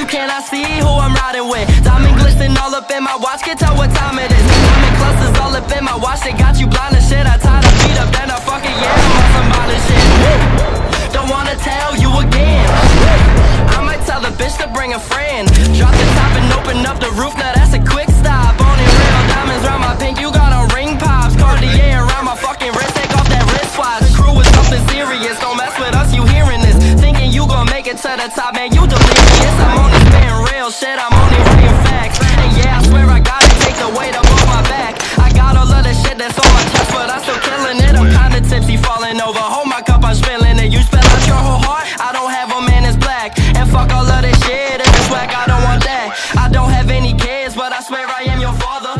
you cannot see who I'm riding with. Diamond glistening all up in my watch, can't tell what time it is. Diamond clusters all up in my watch, they got you blind as shit. I tie the beat up, then I fuck it, yeah, I'm on some violent shit. Don't wanna tell you again. I might tell the bitch to bring a friend. Drop the top and open up the roof, now a it to the top, man, you delirious I'm only spitting real shit, I'm only reading facts. And yeah, I swear I gotta take the weight up on my back. I got all of the shit that's on my chest, but I'm still killing it. I'm kinda tipsy, falling over, hold my cup, I'm spilling it. You spill out your whole heart, I don't have a man that's black. And fuck all of this shit, if it's whack, I don't want that. I don't have any kids, but I swear I am your father.